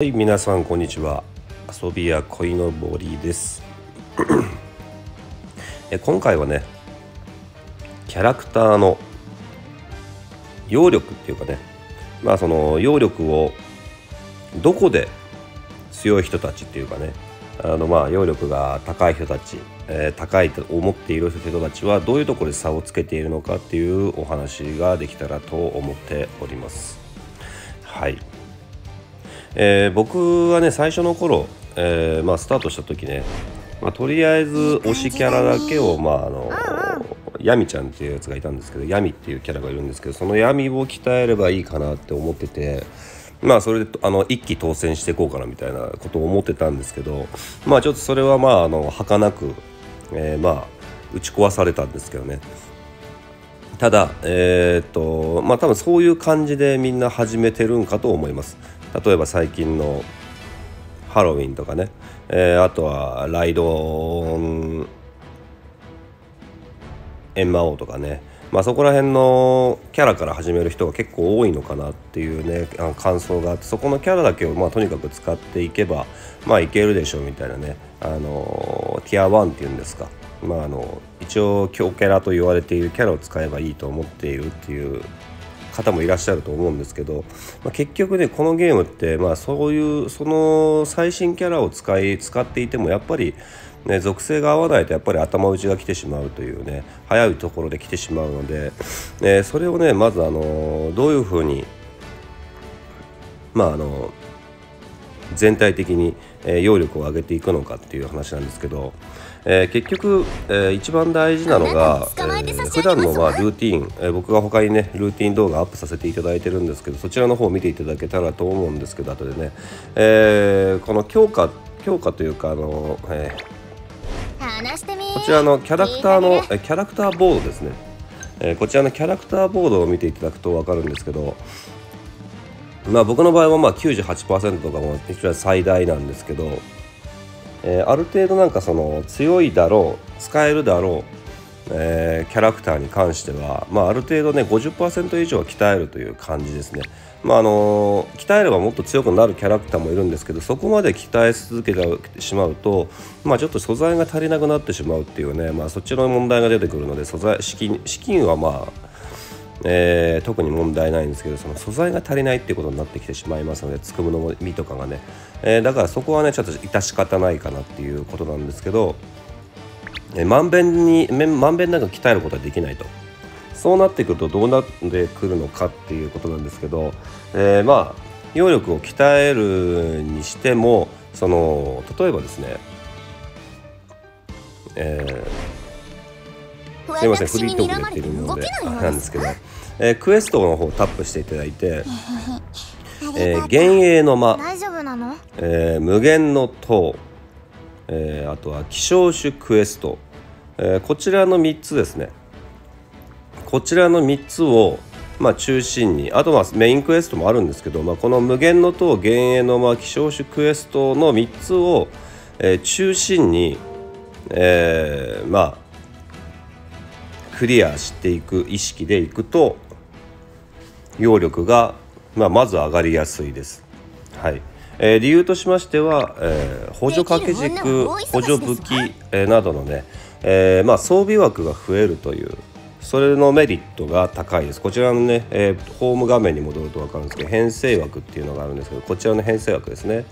はい、皆さんこんにちは。遊びや恋のぼりです。え今回はね、キャラクターの揚力っていうかね、まあその揚力をどこで強い人たちっていうかね、あのまあ揚力が高い人たち、えー高いと思っている人たちはどういうところで差をつけているのかっていうお話ができたらと思っております。はい。えー僕はね最初の頃、えーまあ、スタートした時ね、まあ、とりあえず推しキャラだけを、まあ、あのヤミちゃんっていうやつがいたんですけどヤミっていうキャラがいるんですけどそのヤミを鍛えればいいかなって思ってて。まあそれであの一気当選していこうかなみたいなことを思ってたんですけどまあちょっとそれはまああの儚く、えーまあ打ち壊されたんですけどねただえーっとまあ多分そういう感じでみんな始めてるんかと思います例えば最近のハロウィンとかね、えーあとはライドンエンマ王とかね。まあそこら辺のキャラから始める人が結構多いのかなっていうね感想があってそこのキャラだけをまあとにかく使っていけばまあいけるでしょうみたいなね。あのティア1っていうんですか。まああの一応強キャラと言われているキャラを使えばいいと思っているっていう方もいらっしゃると思うんですけど、まあ、結局ねこのゲームって、まあ、そういうその最新キャラを使い使っていてもやっぱり、ね、属性が合わないとやっぱり頭打ちが来てしまうというね早いところで来てしまうので、えそれをねまずあのどういうふうにまああの全体的に、え揚力を上げていくのかっていう話なんですけど、えー結局、えー一番大事なのが、えて差し普段のまあルーティーン、えー僕が他にねルーティン動画アップさせていただいてるんですけどそちらの方を見ていただけたらと思うんですけど後でね、えーこの強化強化というかあの、えーこちらのキャラクターのえキャラクターボードですね、えーこちらのキャラクターボードを見ていただくと分かるんですけどまあ僕の場合はまあ98%とかも一応最大なんですけど、えーある程度なんかその強いだろう使えるだろうえーキャラクターに関しては、まあ、ある程度ね50%以上は鍛えるという感じですね。まああの鍛えればもっと強くなるキャラクターもいるんですけどそこまで鍛え続けてしまうと、まあ、ちょっと素材が足りなくなってしまうっていうね、まあ、そっちの問題が出てくるので素材資金資金はまあえー特に問題ないんですけどその素材が足りないっていうことになってきてしまいますのでつくむの実とかがね、えーだからそこはねちょっと致し方ないかなっていうことなんですけど、えーまんべんにまんべんなく鍛えることはできないと。そうなってくるとどうなってくるのかっていうことなんですけど、えーまあ揚力を鍛えるにしてもその例えばですね、えーすいません。フリートークで言ってるので。なんですけど、えークエストの方をタップしていただいて、えー、幻影の間、大丈夫なの？えー無限の塔、えーあとは希少種クエスト、えーこちらの3つですね。こちらの3つを、まあ、中心に。あとはメインクエストもあるんですけど、まあ、この無限の塔幻影の間希少種クエストの3つを、えー中心に、えーまあクリアしていく意識でいくと揚力が、まあ、まず上がりやすいです。はい。えー理由としましては、えー補助掛け軸補助武器えーなどのね、えーまあ、装備枠が増えるというそれのメリットが高いです。こちらのね、えーホーム画面に戻ると分かるんですけど編成枠っていうのがあるんですけどこちらの編成枠ですね。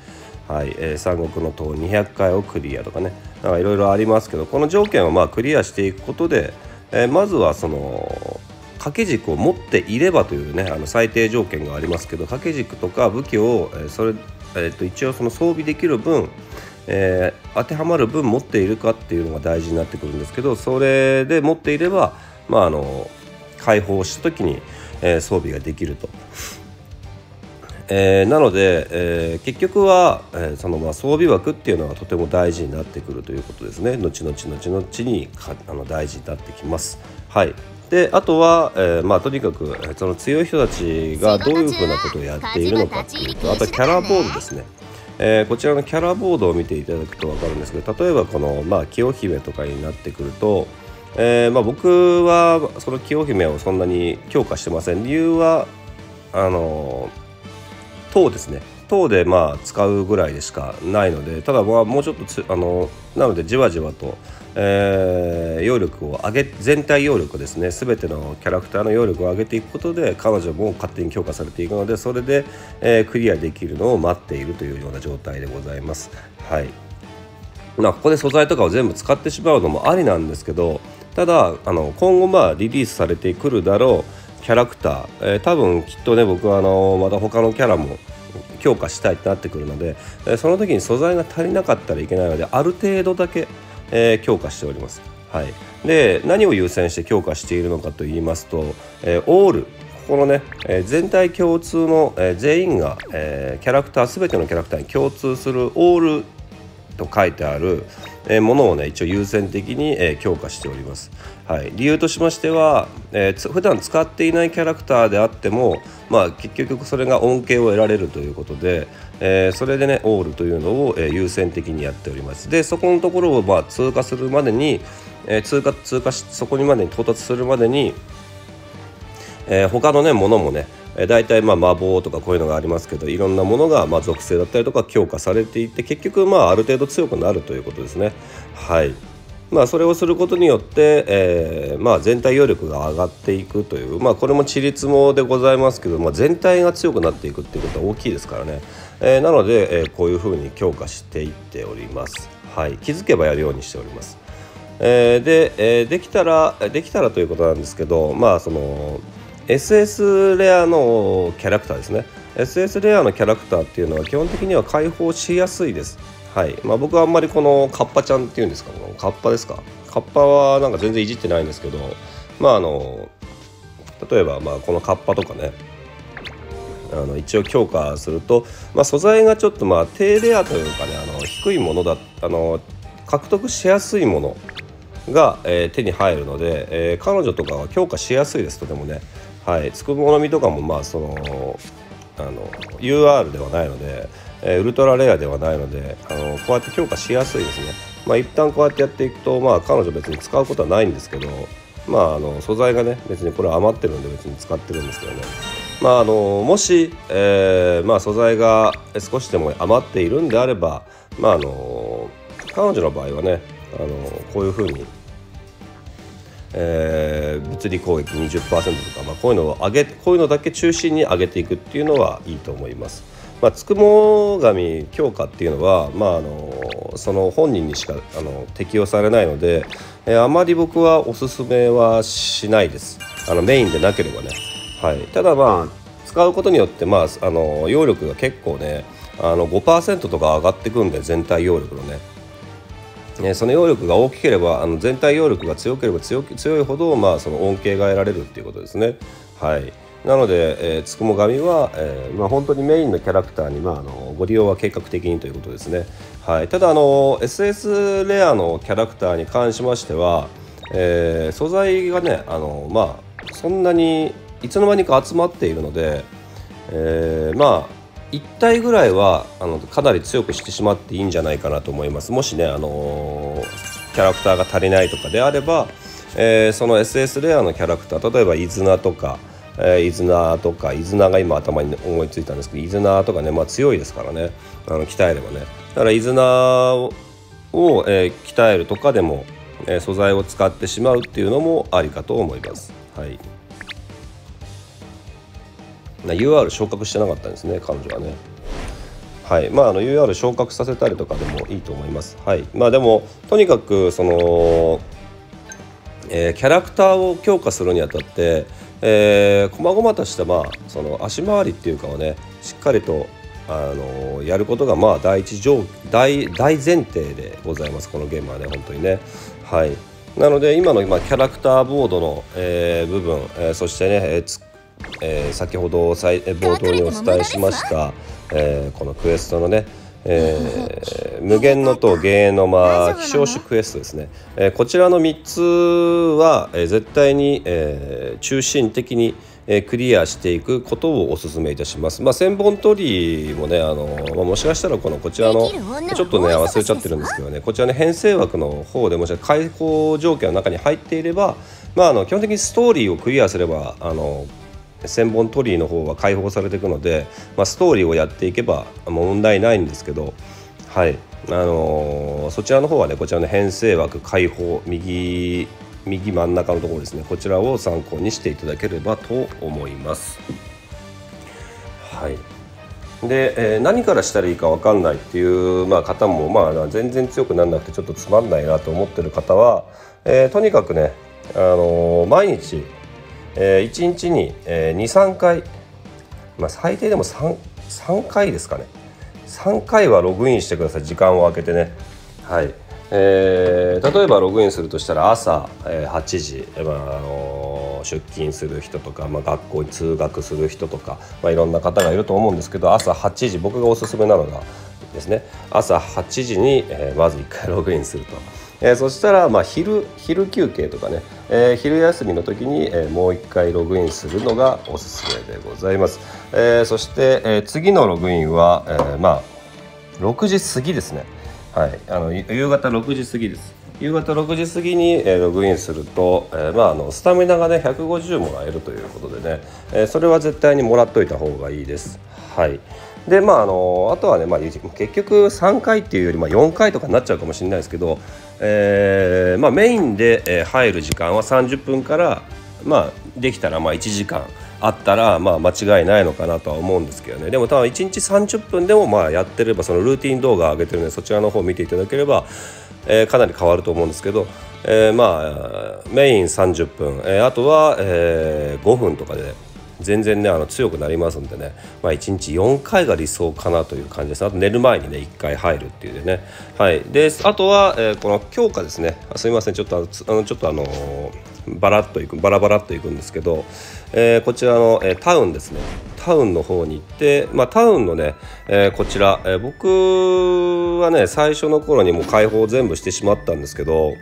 はい、えー三国の塔200回をクリアとかね。なんかいろいろありますけどこの条件をまあクリアしていくことで、えーまずはその掛け軸を持っていればというねあの最低条件がありますけど掛け軸とか武器を、えーそれえー、と一応その装備できる分、えー当てはまる分持っているかっていうのが大事になってくるんですけどそれで持っていれば、まあ、あの解放した時に、えー装備ができると。えーなので、えー結局は、えーそのまあ装備枠っていうのがとても大事になってくるということですね後々後々にかあの大事になってきます。はいであとは、えーまあ、とにかくその強い人たちがどういうふうなことをやっているのかっていうとあとキャラボードですね。えーこちらのキャラボードを見ていただくと分かるんですけど例えばこの、まあ、清姫とかになってくると、えーまあ、僕はその清姫をそんなに強化してません理由はあの塔ですね。等でまあ使うぐらいでしかないのでただまあもうちょっとつあのなのでじわじわと、えー、揚力を上げ全体揚力ですね。全てのキャラクターの揚力を上げていくことで彼女も勝手に強化されていくのでそれで、えー、クリアできるのを待っているというような状態でございます。はい。まあ、ここで素材とかを全部使ってしまうのもありなんですけどただあの今後まあリリースされてくるだろうキャラクター、えー、多分きっとね僕はあのまた他のキャラも強化したいってなってくるので、えその時に素材が足りなかったらいけないのである程度だけ、え、強化しております。はい、で何を優先して強化しているのかと言いますと、え、オール。ここのね、え、全体共通の、え、全員が、え、キャラクター全てのキャラクターに共通するオールと書いてある、え、ものをね一応優先的に、え、強化しております。はい、理由としましては、えー、普段使っていないキャラクターであっても、まあ、結局それが恩恵を得られるということで、えー、それでねオールというのを、え、優先的にやっております。でそこのところを、まあ、通過するまでに、えー、通過通過しそこにまでに到達するまでに、え、他のねものもねえ大体まあ魔法とかこういうのがありますけどいろんなものがま属性だったりとか強化されていって結局まあある程度強くなるということですね。はい。まあ、それをすることによって、えー、まあ、全体揚力が上がっていくという、まあ、これもち立もでございますけど、まあ、全体が強くなっていくっていうことは大きいですからね、えー、なので、えー、こういうふうに強化していっております、はい、気づけばやるようにしております、えで、えできたらできたらということなんですけどまあその SS レアのキャラクターですね。SS レアのキャラクターっていうのは基本的には解放しやすいです。はい。まあ、僕はあんまりこのカッパちゃんっていうんですか。カッパですか。カッパはなんか全然いじってないんですけどまああの例えばまあこのカッパとかね。あの一応強化すると、まあ、素材がちょっとまあ低レアというかねあの低いものだあの獲得しやすいものが、えー、手に入るので、えー、彼女とかは強化しやすいですとてもね。はい、つくものみとかもまあそのあの UR ではないので、えー、ウルトラレアではないのであのこうやって強化しやすいですね。まあ、一旦こうやってやっていくと、まあ、彼女別に使うことはないんですけど、まあ、あの素材がね別にこれ余ってるんで別に使ってるんですけどね、まあ、あのもし、えーまあ、素材が少しでも余っているんであれば、まあ、あの彼女の場合はねあのこういうふうにえー、物理攻撃20%とか、まあ、こういうのを上げこういうのだけ中心に上げていくっていうのはいいと思います。まあ、つくも神強化っていうのは、まあ、あのその本人にしかあの適用されないので、えー、あまり僕はおすすめはしないです。あのメインでなければね、はい、ただまあ使うことによって、まあ、あの揚力が結構ねあの5%とか上がってくんで全体揚力のね。えその揚力が大きければあの全体揚力が強ければ強強いほど、まあ、その恩恵が得られるっていうことですね。はい、なので、えー、つくも神は、えーまあ、本当にメインのキャラクターに、まあ、あのご利用は計画的にということですね。はい、ただあの SS レアのキャラクターに関しましては、えー、素材がねあの、まあ、そんなにいつの間にか集まっているので、えー、まあ1体ぐらいはあのかなり強くしてしまっていいんじゃないかなと思います。もしね、あのー、キャラクターが足りないとかであれば、えー、その SS レアのキャラクター例えばイズナとか、えー、イズナとかイズナが今頭に思いついたんですけどイズナとかね、まあ、強いですからね。あの鍛えればね。だからイズナを、えー、鍛えるとかでも、え、素材を使ってしまうっていうのもありかと思います。はい。UR 昇格してなかったんですね彼女はね。はいまあ、あの UR 昇格させたりとかでもいいと思います。はいまあ、でもとにかくその、えー、キャラクターを強化するにあたって、えー、細々とした、まあ、その足回りっていうかをねしっかりとあのやることがまあ第一条大大前提でございますこのゲームはね本当にね。はいなので今の今キャラクターボードの、えー、部分、えー、そしてね、えー、えー、先ほど冒頭にお伝えしました、えー、このクエストのね、えー、無限の塔芸の間希少種クエストですね、えー、こちらの3つは、えー、絶対に、えー、中心的にえクリアしていくことをお勧めいたします。まあ、千本鳥もね、あのまあ、もしかしたらこのこちらのちょっとね忘れちゃってるんですけどねこちらね編成枠の方でもし開放条件の中に入っていれば、まあ、あの基本的にストーリーをクリアすればあの千本鳥居の方は解放されていくので、まあ、ストーリーをやっていけば問題ないんですけど、はい。あのー、そちらの方はねこちらの編成枠解放右右真ん中のところですね。こちらを参考にしていただければと思います。はい。で、えー、何からしたらいいか分かんないっていう、まあ、方も、まあ、全然強くならなくてちょっとつまんないなと思ってる方は、えー、とにかくね、あの、毎日、えー、1日に、えー、23回、まあ、最低でも 3, 3回ですかね。3回はログインしてください。時間を空けてね。はい。えー、例えばログインするとしたら朝、えー、8時、まああのー、出勤する人とか、まあ、学校に通学する人とか、まあ、いろんな方がいると思うんですけど朝8時僕がおすすめなのがですね。朝8時に、えー、まず1回ログインすると。えー、そしたら、まあ昼、昼休憩とかね、えー、昼休みの時に、えー、もう1回ログインするのがおすすめでございます。えー、そして、えー、次のログインは、えー、まあ6時過ぎですね。はい、あの夕方6時過ぎです夕方6時過ぎに、えー、ログインすると、えー、まあ、あのスタミナがね150もらえるということでね、えー、それは絶対にもらっといた方がいいです。はいでまああのあとはね、まあ、結局3回っていうより、まあ、4回とかになっちゃうかもしれないですけど、えーまあ、メインで、入る時間は30分から、まあ、できたらまあ1時間あったらまあ間違いないのかなとは思うんですけどね。でも多分1日30分でもまあやってればそのルーティン動画上げてるのでそちらの方を見ていただければ、えー、かなり変わると思うんですけど、えー、まあメイン30分、えー、あとは、えー、5分とかで、全然ねあの強くなりますんでね、まあ、1日4回が理想かなという感じです。あと寝る前にね1回入るっていうね。はい。であとは、えー、この強化ですね。すみません。ちょっとあのちょっとあのバラッといくバラバラっといくんですけど、えー、こちらの、えー、タウンですね。タウンの方に行って、まあ、タウンのね、えー、こちら、え僕はね最初の頃にもう開放全部してしまったんですけど、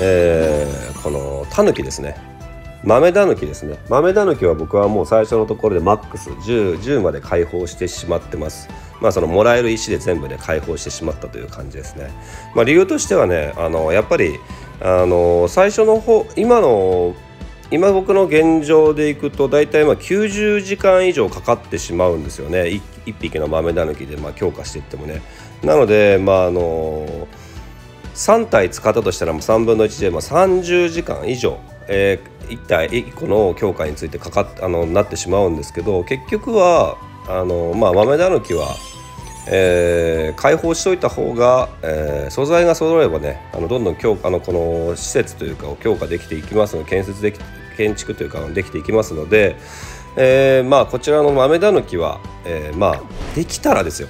えこのタヌキですね。豆だぬきですね。豆だぬきは僕はもう最初のところでマックス 10, まで開放してしまってます。まあそのもらえる石で全部で開放してしまったという感じですね。まあ理由としてはねあのやっぱりあの最初の方今の今僕の現状でいくと大体まあ90時間以上かかってしまうんですよね。1, 1匹の豆だぬきでまあ強化していってもね。なのでまああの3体使ったとしたらもう3分の1でまあ30時間以上、えー、1体1個の強化についてかかっあのなってしまうんですけど結局はあの、まあ、豆だぬきはえー、開放しといた方が、えー、素材が揃えばねあのどんどん強あのこの施設というかを強化できていきますので建設でき建築というかできていきますので、えー、まあこちらの豆だぬきは、えー、まあできたらですよ。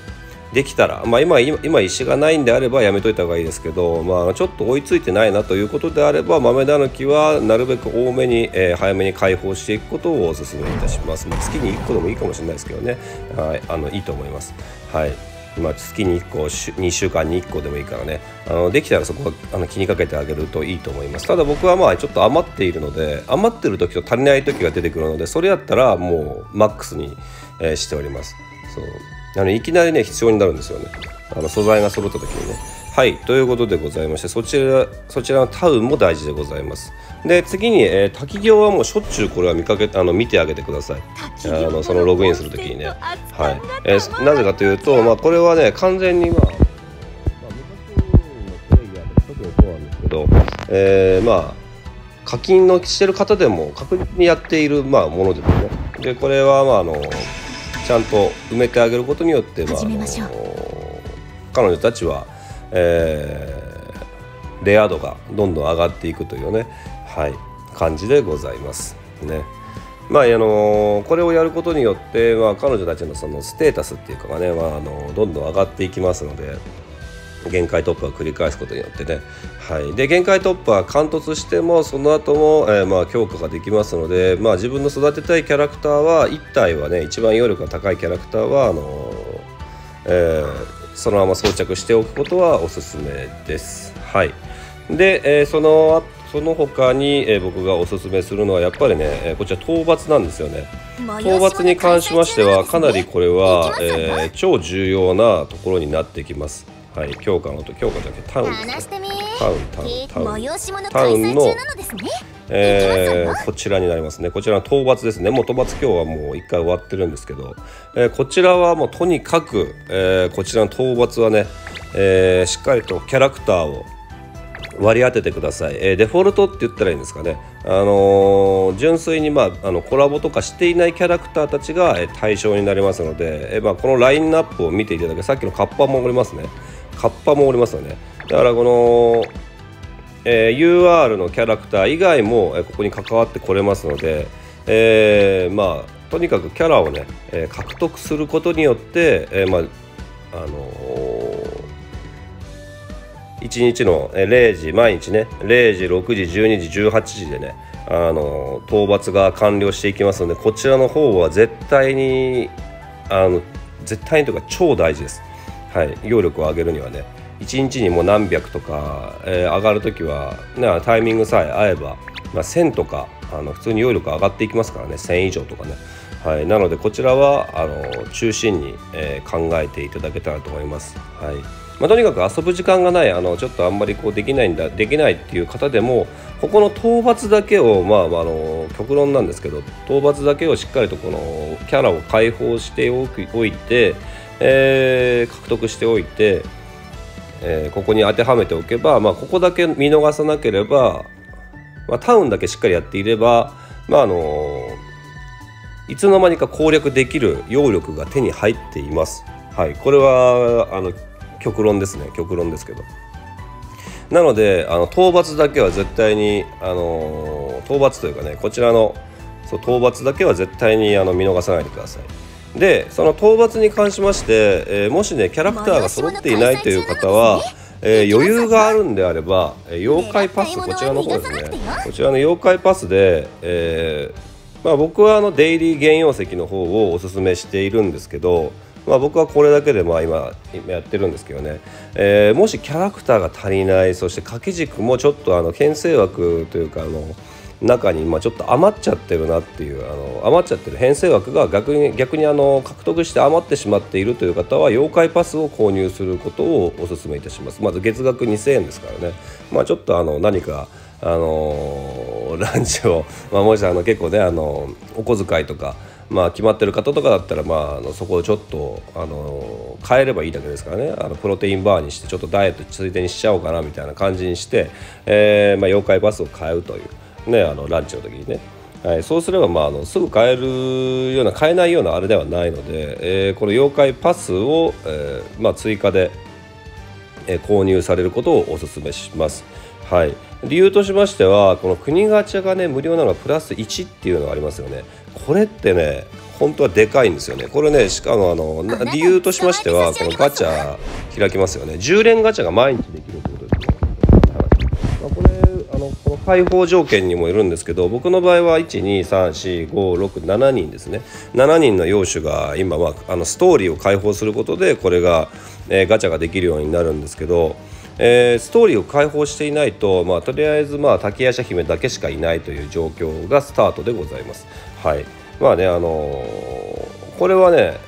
できたら、まあ今、今石がないんであればやめといた方がいいですけど、まあ、ちょっと追いついてないなということであれば豆だぬきはなるべく多めに、えー、早めに開放していくことをお勧めいたします、まあ、月に1個でもいいかもしれないですけどね、はい、あのいいと思います。はい。まあ、月に1個2週間に1個でもいいからね。あのできたらそこはあの気にかけてあげるといいと思います。ただ僕はまあちょっと余っているので余ってる時と足りない時が出てくるのでそれやったらもうマックスに、えー、しております。そう。あのいきなりね必要になるんですよね。あの素材が揃った時にね。はいということでございましてそちらそちらのタウンも大事でございます。で次に、えー、滝行はもうしょっちゅうこれは見かけあの見てあげてください。あのそのログインする時にね。はい、えー、なぜかというと、まあ、これはね完全にまあ、まあ、昔のプレイヤーで特にそうなんですけど、えー、まあ課金のしてる方でも確実にやっている、まあ、ものですね。でこれはまああのちゃんと埋めてあげることによって、まあ、あの彼女たちは、えー、レア度がどんどん上がっていくというね、はい、感じでございます。ねまああのこれをやることによって、まあ、彼女たちのそのステータスっていうかがね、まあ、あのどんどん上がっていきますので。限界突破を繰り返すことによってね、はい、で限界突破貫突してもその後も、えー、まあ強化ができますので、まあ、自分の育てたいキャラクターは1体はね一番揚力が高いキャラクターはあのー、えー、そのまま装着しておくことはおすすめです。はい、で、えー、そのその他に、えー、僕がおすすめするのはやっぱりね、えー、こちら討伐なんですよね。討伐に関しましてはかなりこれは、えー、超重要なところになってきますはい強化のと強化だけタウンタウンタウンタウン。タウンのえー、こちらになりますね。こちらの討伐ですね。もう討伐今日はもう一回終わってるんですけど、えー、こちらはもうとにかく、えー、こちらの討伐はね、えー、しっかりとキャラクターを割り当ててください、えー、デフォルトって言ったらいいんですかね、あのー、純粋に、まあ、あのコラボとかしていないキャラクターたちが、え対象になりますので、えー、まあ、このラインナップを見ていただけさっきのカッパもおりますねカッパもおりますよねだからこの、えー UR のキャラクター以外も、えここに関わってこれますので、えまあとにかくキャラをね、え獲得することによって、えまああの1日の0時毎日ね0時6時12時18時でねあの討伐が完了していきますのでこちらの方は絶対にあの絶対にというか超大事です。はい、揚力を上げるにはね1日にもう何百とか、えー、上がる時は、ね、タイミングさえ合えば、まあ、1000とかあの普通に揚力上がっていきますからね1000以上とかね、はい、なのでこちらはあの中心に、えー、考えていただけたらと思います。はいまあ、とにかく遊ぶ時間がないあのちょっとあんまりこうできないんだできないっていう方でもここの討伐だけを、まあ、まあ、あの極論なんですけど討伐だけをしっかりとこのキャラを解放しておいて、えー、獲得しておいて、えー、ここに当てはめておけば、まあ、ここだけ見逃さなければ、まあ、タウンだけしっかりやっていれば、まああのいつの間にか攻略できる揚力が手に入っています。はい、これはあの極論ですね。極論ですけど。なのであの討伐だけは絶対にあの討伐というかねこちらのそう討伐だけは絶対にあの見逃さないでください。でその討伐に関しまして、えー、もしねキャラクターが揃っていないという方は、えー、余裕があるんであれば、え、妖怪パスこちらの方ですね。こちらの妖怪パスで、えーまあ、僕はあのデイリー原用石の方をおすすめしているんですけどまあ、僕はこれだけでまあ今やってるんですけどね、え、もしキャラクターが足りないそして掛け軸もちょっとあの牽制枠というかあの中にまあちょっと余っちゃってるなっていうあの余っちゃってる編成枠が逆に逆にあの獲得して余ってしまっているという方は妖怪パスを購入することをお勧めいたします。まず月額2000円ですからね。まあちょっとあの何かあのランチを、まあ、もしあの結構ねあのお小遣いとかまあ、決まってる方とかだったら、まあ、あのそこをちょっとあの変えればいいだけですからね。あのプロテインバーにしてちょっとダイエットついでにしちゃおうかなみたいな感じにして、えーまあ、妖怪バスを買うという、ね、あのランチの時にね。はい、そうすれば、まあ、あのすぐ買えるような買えないようなあれではないので、えー、この妖怪パスを、えーまあ、追加で、えー、購入されることをお勧めします。はい、理由としましてはこの国ガチャがね無料なのがプラス1っていうのがありますよね。これってね本当はでかいんですよね。これねしかもあの理由としましてはこのガチャ開きますよね。10連ガチャが毎日できるあのこの開放条件にもよるんですけど僕の場合は1234567人ですね。7人の養種が今、まあ、あのストーリーを開放することでこれが、えー、ガチャができるようになるんですけどえー、ストーリーを開放していないと、まあ、とりあえず、まあ、滝夜叉姫だけしかいないという状況がスタートでございます。はい。まあねあのー、これはね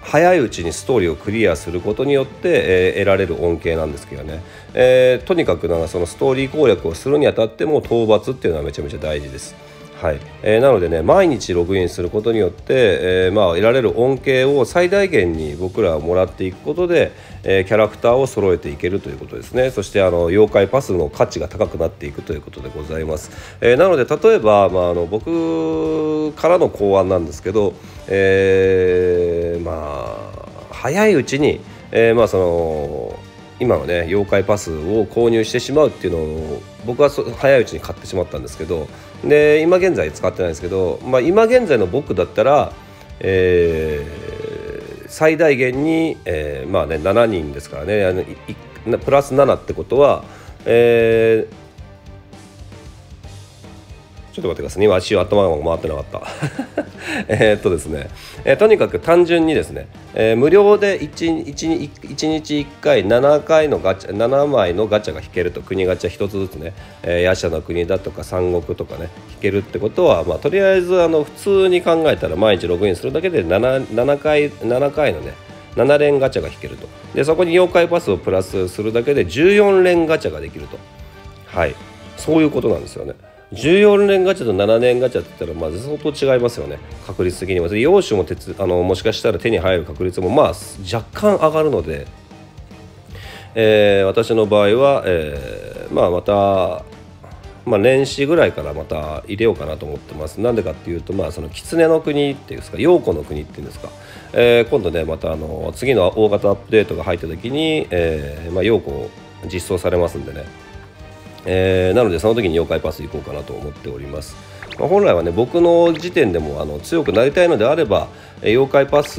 早いうちにストーリーをクリアすることによって、えー、得られる恩恵なんですけどね、えー、とにかくなんかそのストーリー攻略をするにあたっても討伐っていうのはめちゃめちゃ大事です。はい。えー、なのでね毎日ログインすることによって、えー、まあ、得られる恩恵を最大限に僕らはもらっていくことで、えー、キャラクターを揃えていけるということですね。そしてあの妖怪パスの価値が高くなっていくということでございます、えなので例えば、まあ、あの僕からの考案なんですけど、えまあ早いうちに、えまあその今のね妖怪パスを購入してしまうっていうのを僕は早いうちに買ってしまったんですけどで今現在使ってないんですけど、まあ、今現在の僕だったら、えー、最大限に、えー、まあね7人ですからねあのプラス7ってことは、えーちょっと待ってください、ね、今足頭が回ってなかった。えっとですね、えー、とにかく単純にですね、えー、無料で 1, 1, 1日1回7回のガチャ7枚のガチャが引けると。国ガチャ1つずつね、えー、ヤシャの国だとか三国とかね。引けるってことは、まあ、とりあえずあの普通に考えたら毎日ログインするだけで 7, 7回7回のね7連ガチャが引けると。でそこに妖怪パスをプラスするだけで14連ガチャができると。はい。そういうことなんですよね。14連ガチャと7連ガチャって言ったらまず相当違いますよね。確率的には要種も鉄あのもしかしたら手に入る確率もまあ若干上がるので、えー、私の場合は、えー、まあまたまあ、年始ぐらいからまた入れようかなと思ってます。なんでかっていうと、まあ、その狐の国っていうんですか、陽子の国っていうんですか、えー、今度ね、またあの次の大型アップデートが入った時に、えー、まあ、陽子実装されますんでね、えー、なのでその時に妖怪パス行こうかなと思っております。まあ、本来はね僕の時点でもあの強くなりたいのであれば、え妖怪パス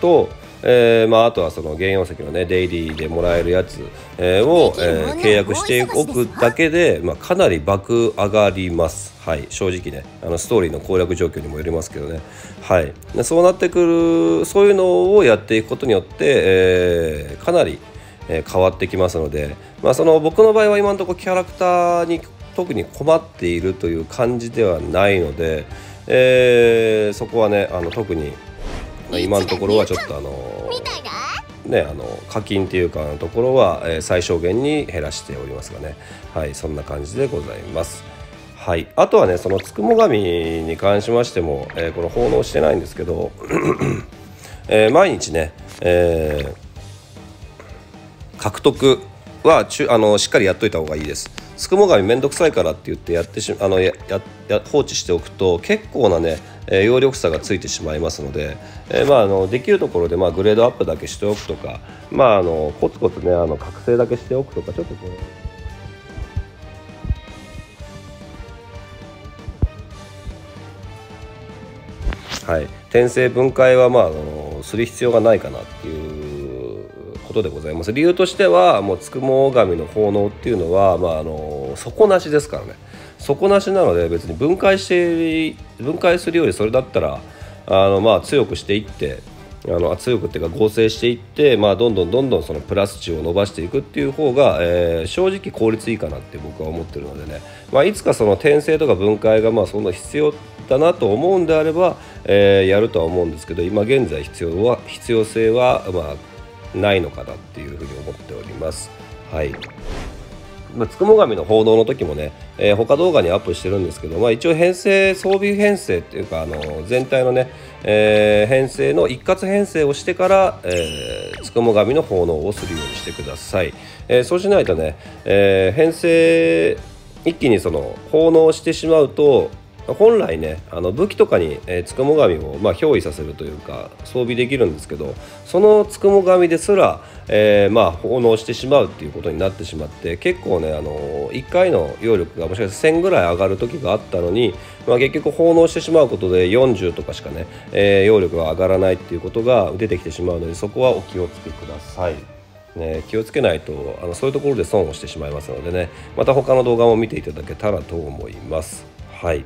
と、えーまあ、あとはその原用石のねデイリーでもらえるやつ、えー、を、えー、契約しておくだけで、まあ、かなり爆上がります。はい、正直ねあのストーリーの攻略状況にもよりますけどね、はい、そうなってくるそういうのをやっていくことによって、え、かなり、えー、変わってきますので、まあ、その僕の場合は今のところキャラクターに特に困っているという感じではないので、えー、そこはねあの特に今のところはちょっとあのねあの課金っていうかのところは、えー、最小限に減らしておりますがねはいそんな感じでございます。はい、あとはねそのつくも神に関しましても、えー、この奉納してないんですけど、えー、毎日ね、えー、獲得はちゅあのしっかりやっといた方がいいです。つくも神めんどくさいからって言ってやってしあのやや放置しておくと結構なね、えー、容力差がついてしまいますので、えー、まあ、あのできるところで、まあ、グレードアップだけしておくとか、まあ、あのコツコツねあの覚醒だけしておくとかちょっとこう。はい、転生分解は、まあ、あのする必要がないかなっていうことでございます。理由としてはもうつくも神の奉納っていうのは、まあ、あの底なしですからね。底なしなので別に分解して分解するよりそれだったらあの、まあ、強くしていってあの強くっていうか合成していって、まあ、どんどんどんどんそのプラス値を伸ばしていくっていう方が、えー、正直効率いいかなって僕は思ってるのでね、まあ、いつかその転生とか分解がまあそんな必要だなと思うんであれば、えー、やるとは思うんですけど今現在必要は必要性はまあないのかなっていうふうに思っております。はいまあ、つくも神の報道の時もね、えー、他動画にアップしてるんですけど、まあ、一応編成装備編成っていうかあの全体のね、えー、編成の一括編成をしてから、えー、つくも神の奉納をするようにしてください、えー、そうしないとね、えー、編成一気にその奉納してしまうと本来ねあの武器とかに、つくも神を、まあ、憑依させるというか装備できるんですけどそのつくも神ですら、えー、まあ奉納してしまうっていうことになってしまって結構ねあの1回の揚力がもしかして1000ぐらい上がる時があったのに、まあ、結局奉納してしまうことで40とかしかね、えー、揚力が上がらないっていうことが出てきてしまうのでそこはお気をつけください。ね、気をつけないとあのそういうところで損をしてしまいますのでねまた他の動画も見ていただけたらと思います。はい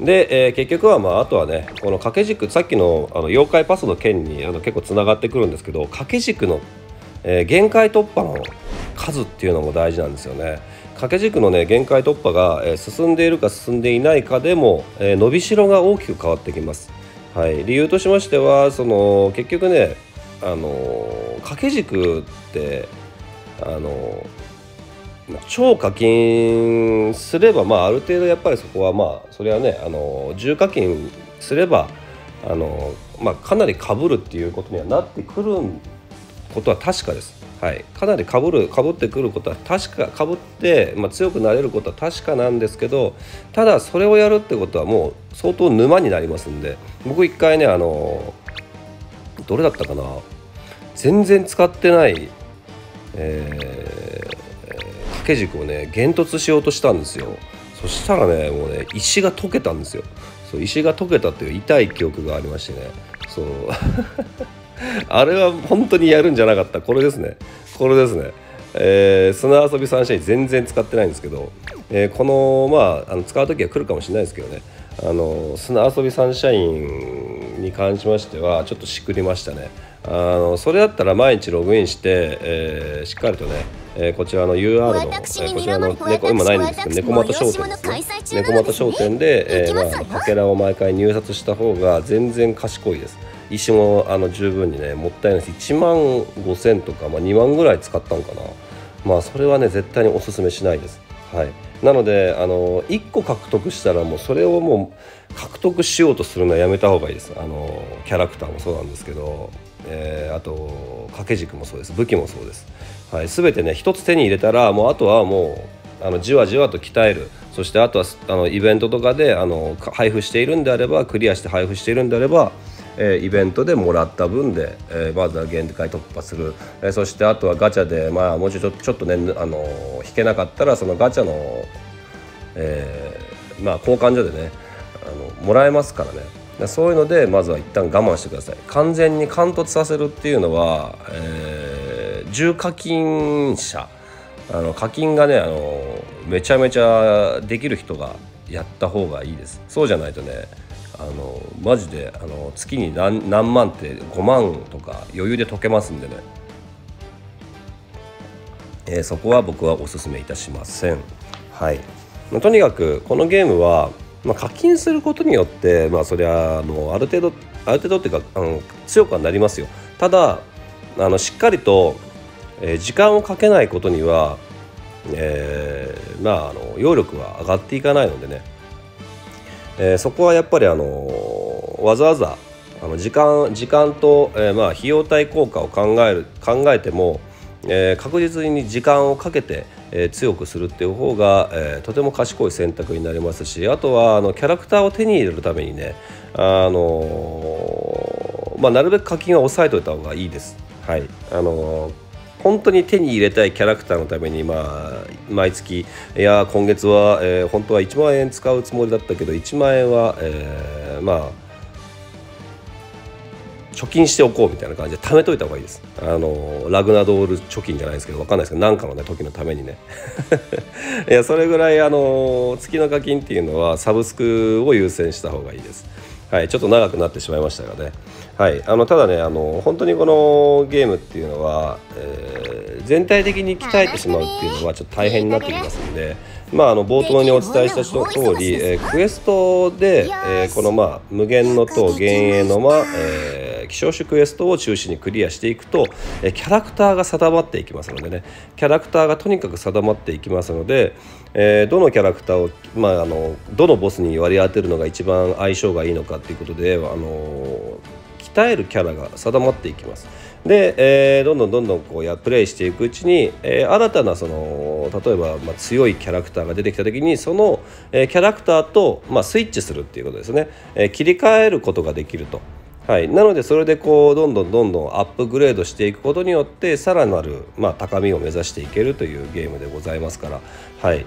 で、えー、結局は、まあ、あとはねこの掛け軸さっきのあの妖怪パスの件にあの結構つながってくるんですけど掛け軸の、えー、限界突破の数っていうのも大事なんですよね。掛け軸のね限界突破が、えー、進んでいるか進んでいないかでも、え、伸びしろが大きく変わってきます。はい、理由としましてはその結局ねあの掛け軸ってあの超課金すれば、まあ、ある程度やっぱりそこはまあそれはねあの重課金すればあの、まあ、かなりかぶるっていうことにはなってくることは確かです。はい、かなりかぶるかぶってくることは確かかぶって、まあ、強くなれることは確かなんですけどただそれをやるってことはもう相当沼になりますんで僕一回ねあのどれだったかな？全然使ってない、えー掛け軸をね減突しようとしたんですよ。そしたらねもうね石が溶けたんですよ。そう石が溶けたっていう痛い記憶がありましてね。そう。あれは本当にやるんじゃなかった。これですね。これですね。えー、砂遊びサンシャイン全然使ってないんですけど、えー、このまああの使う時は来るかもしれないですけどね。あの砂遊びサンシャインに関しましてはちょっとしくりましたね。あのそれだったら毎日ログインして、えー、しっかりとね、えー、こちらの UR の、えー、こちらの猫今ないんですけど猫又商店ですね。猫又商店で、えーまあ、かけらを毎回入札した方が全然賢いです。石もあの十分にねもったいないです。1万5000とか、まあ、2万ぐらい使ったんかな。まあそれはね絶対におすすめしないです。はい。なのであの1個獲得したらもうそれをもう獲得しようとするのはやめた方がいいです。あのキャラクターもそうなんですけど、えー、あと掛け軸もそうです。武器もそうです、はい、全てね一つ手に入れたらもうあとはもうあのじわじわと鍛える。そしてあとはあのイベントとかであの配布しているんであればクリアして配布しているんであればえイベントでもらった分で、えまずは限界突破する、えそしてあとはガチャで、まあ、もうちょっとちょっとねあの引けなかったらそのガチャの、えー、まあ、交換所でねあのもらえますからね。そういうのでまずは一旦我慢してください。完全に貫突させるっていうのは、えー、重課金者。あの課金がねあのめちゃめちゃできる人がやった方がいいです。そうじゃないとねあのマジであの月に何何万って5万とか余裕で解けますんでね、えー、そこは僕はおすすめいたしません。はい、とにかくこのゲームは、まあ、課金することによってまあそりゃあのある程度ある程度っていうかあの強くはなりますよ。ただあのしっかりと、えー、時間をかけないことには、えー、まああの揚力は上がっていかないのでね。えー、そこはやっぱりあのわざわざあの時間時間と、えー、まあ費用対効果を考える考えても、えー、確実に時間をかけて、えー、強くするっていう方が、えー、とても賢い選択になりますしあとはあのキャラクターを手に入れるためにねあのまあ、なるべく課金は抑えておいた方がいいです。はいあの本当に手に入れたいキャラクターのために、まあ、毎月いや今月は、えー、本当は1万円使うつもりだったけど1万円は、えー、まあ貯金しておこうみたいな感じで貯めといた方がいいです。あのラグナドール貯金じゃないですけど分かんないですけど何かのね時のためにね。いやそれぐらいあの月の課金っていうのはサブスクを優先した方がいいです。はいちょっと長くなってしまいましたがね。はい、あのただねあの本当にこのゲームっていうのは、えー、全体的に鍛えてしまうっていうのはちょっと大変になってきますんで、まあ、あの冒頭にお伝えした通り、えー、クエストで、えー、この、まあ、無限の塔幻影の間、えー、希少種クエストを中心にクリアしていくと、え、キャラクターが定まっていきますのでねキャラクターがとにかく定まっていきますので、え、どのキャラクターを、まあ、あのどのボスに割り当てるのが一番相性がいいのかっていうことで、あの鍛えるキャラが定まっていきます。で、えー、どんどんどんどんこうやプレイしていくうちに、えー、新たなその例えば、まあ、強いキャラクターが出てきた時にその、えー、キャラクターと、まあ、スイッチするっていうことですね、え、切り替えることができると。はい、なのでそれでこうどんどんどんどんアップグレードしていくことによってさらなる、まあ、高みを目指していけるというゲームでございますから、はい、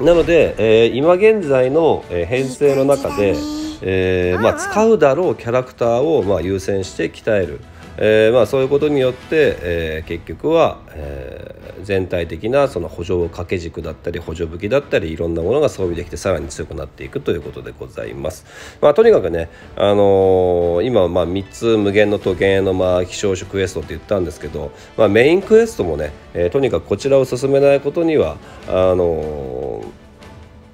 なので、えー、今現在の、えー、編成の中でえーまあ、使うだろうキャラクターを、まあ、優先して鍛える、えーまあ、そういうことによって、えー、結局は、えー、全体的なその補助掛け軸だったり補助武器だったりいろんなものが装備できてさらに強くなっていくということでございます。まあ、とにかくね、あの、今、まあ、3つ無限の時計の、まあ、希少種クエストって言ったんですけど、まあ、メインクエストもね、え、とにかくこちらを進めないことにはあの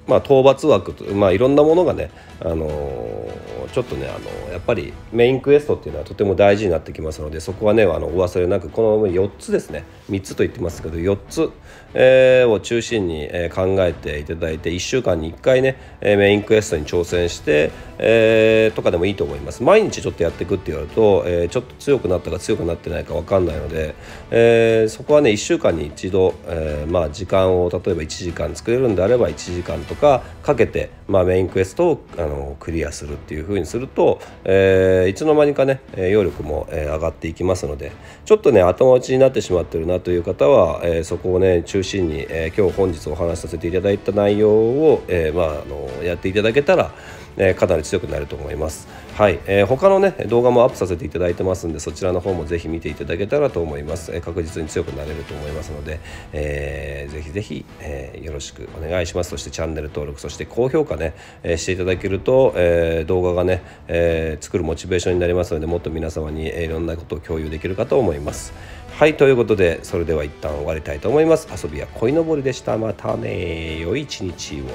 まあ、討伐枠と、まあ、いろんなものがね、あのー、ちょっとね、あのー、やっぱりメインクエストっていうのはとても大事になってきますのでそこはねあのお忘れなくこの4つですね。3つと言ってますけど4つ、えー、を中心に、え考えていただいて1週間に1回ね、えメインクエストに挑戦して、えとかでもいいと思います。毎日ちょっとやっていくって言われると、えちょっと強くなったか強くなってないか分かんないので、えそこはね1週間に一度、えまあ、時間を例えば1時間作れるんであれば1時間とかかけて、まあ、メインクエストをあのクリアするっていう風にすると、え、いつの間にかね揚力も、え上がっていきますのでちょっとね頭打ちになってしまってるなという方は、え、そこをね中心に、えー、今日本日お話しさせていただいた内容を、えまあ、あのやっていただけたらえー、かなり強くなると思います。はい、えー、他のね動画もアップさせていただいてますんでそちらの方もぜひ見ていただけたらと思います。えー、確実に強くなれると思いますので、えー、ぜひぜひ、えー、よろしくお願いします。そしてチャンネル登録そして高評価ね、えー、していただけると、えー、動画がね、えー、作るモチベーションになりますのでもっと皆様に、えー、いろんなことを共有できるかと思います。はいということでそれでは一旦終わりたいと思います。遊びは鯉のぼりでした。またね良い一日を。